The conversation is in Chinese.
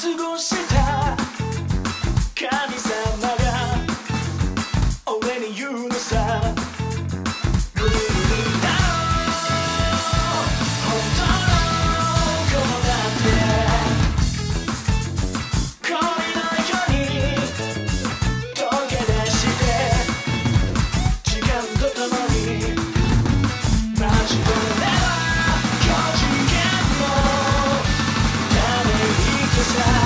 是光线。desire